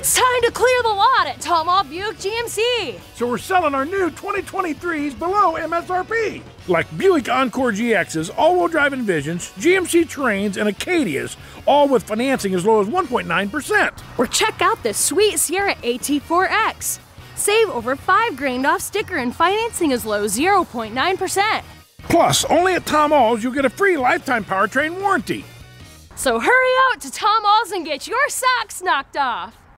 It's time to clear the lot at Tom Buick GMC. So we're selling our new 2023s below MSRP. Like Buick Encore GXs, all-wheel drive Envisions, GMC Terrains, and Acadias, all with financing as low as 1.9%. Or check out this sweet Sierra AT4X. Save over 5 grand off sticker and financing as low 0.9%. Plus, only at Tom Ahl's you'll get a free lifetime powertrain warranty. So hurry out to Tom Ahl's and get your socks knocked off.